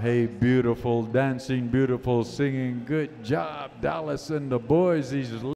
Hey, beautiful dancing, beautiful singing. Good job, Dallas and the boys. These